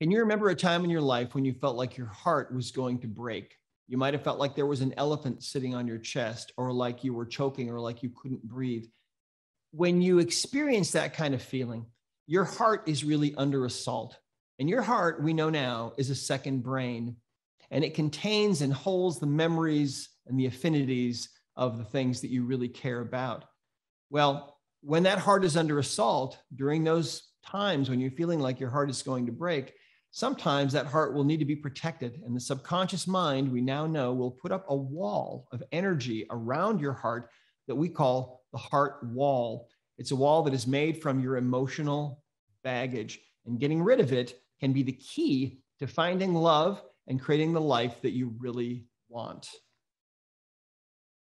Can you remember a time in your life when you felt like your heart was going to break? You might have felt like there was an elephant sitting on your chest, or like you were choking, or like you couldn't breathe. When you experience that kind of feeling, your heart is really under assault. And your heart, we know now, is a second brain, and it contains and holds the memories and the affinities of the things that you really care about. Well, when that heart is under assault during those times when you're feeling like your heart is going to break, sometimes that heart will need to be protected. And the subconscious mind, we now know, will put up a wall of energy around your heart that we call the heart wall. It's a wall that is made from your emotional baggage, and getting rid of it can be the key to finding love and creating the life that you really want.